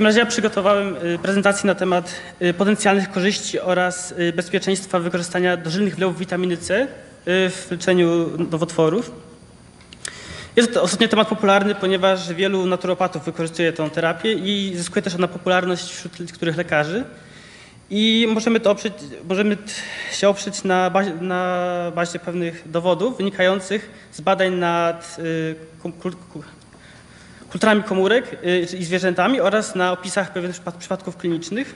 takim razie ja przygotowałem y, prezentację na temat y, potencjalnych korzyści oraz y, bezpieczeństwa wykorzystania dożylnych wlewów witaminy C w leczeniu nowotworów. Jest to ostatnio temat popularny, ponieważ wielu naturopatów wykorzystuje tę terapię i zyskuje też ona popularność wśród niektórych lekarzy. I możemy, to oprzeć, możemy się oprzeć na bazie, na bazie pewnych dowodów wynikających z badań nad kulturami komórek y, i zwierzętami oraz na opisach pewnych przypad- przypadków klinicznych.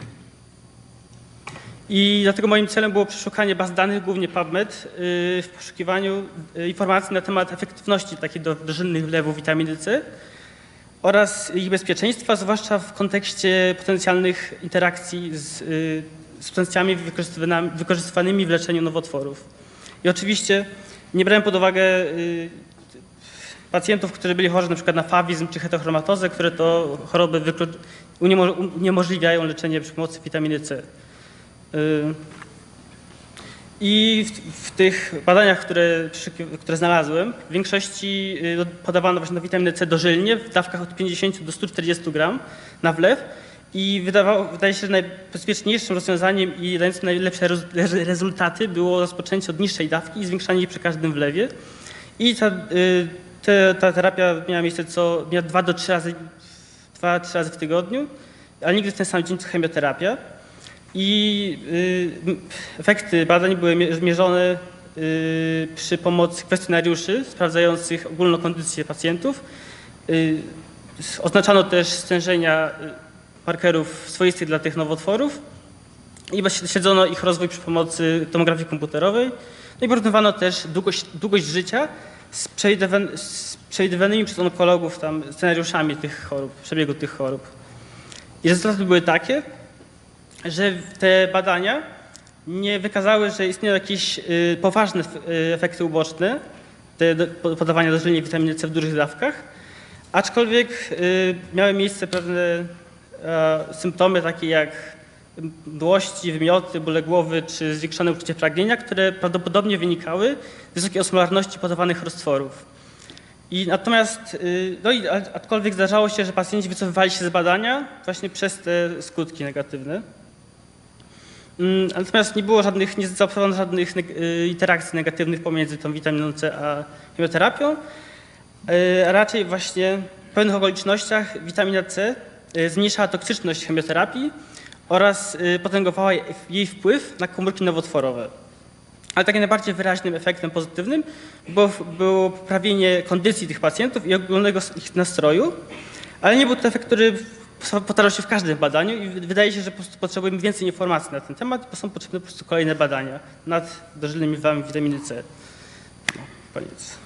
I dlatego moim celem było przeszukanie baz danych, głównie PubMed, y, w poszukiwaniu y, informacji na temat efektywności takich do- dożylnych wlewów witaminy C oraz ich bezpieczeństwa, zwłaszcza w kontekście potencjalnych interakcji z substancjami wykorzystywanymi, w leczeniu nowotworów. I oczywiście nie brałem pod uwagę pacjentów, którzy byli chorzy na przykład na fawizm czy hetochromatozę, które to choroby uniemożliwiają leczenie przy pomocy witaminy C. Y, I w, w tych badaniach, które, które znalazłem, w większości y, podawano właśnie witaminę C dożylnie w dawkach od 50 do 140 gram na wlew i wydawało, wydaje się, że najbezpieczniejszym rozwiązaniem i dającym najlepsze rez- re- rezultaty było rozpoczęcie od niższej dawki i zwiększanie jej przy każdym wlewie. I ta, y, te, ta terapia miała miejsce co miała 2 do 3 razy, 2-3 razy w tygodniu, ale nigdy w ten sam dzień co chemioterapia. I y, efekty badań były mie- mierzone y, przy pomocy kwestionariuszy sprawdzających ogólną kondycję pacjentów. Y, oznaczano też stężenia y, markerów swoistych dla tych nowotworów i śledzono ich rozwój przy pomocy tomografii komputerowej. No i porównywano też długość, długość życia z, przewidywan- z przewidywanymi przez onkologów tam scenariuszami tych chorób, przebiegu tych chorób. I rezultaty były takie, że te badania nie wykazały, że istnieją jakieś y, poważne y, efekty uboczne te, do, po- podawania dożylnie witaminy C w dużych dawkach, aczkolwiek y, miały miejsce pewne symptomy takie jak mdłości, wymioty, bóle głowy czy zwiększone uczucie pragnienia, które prawdopodobnie wynikały z wysokiej osmolarności podawanych roztworów. I natomiast, y, no i aczkolwiek zdarzało się, że pacjenci wycofywali się z badania właśnie przez te skutki negatywne. Mm, Natomiast nie było żadnych, nie zaobserwowano żadnych y, interakcji negatywnych pomiędzy tą witaminą C a chemioterapią. Y, raczej właśnie w pewnych okolicznościach witamina C zmniejszała toksyczność chemioterapii oraz y, potęgowała jej- wpływ na komórki nowotworowe. Ale takim najbardziej wyraźnym efektem pozytywnym było, było poprawienie kondycji tych pacjentów i ogólnego ich nastroju, ale nie był to efekt, który powtarzał się w każdym badaniu i wydaje się, że po prostu potrzebujemy więcej informacji na ten temat, bo są potrzebne po prostu kolejne badania nad dożylnymi wami witaminy C. No, koniec.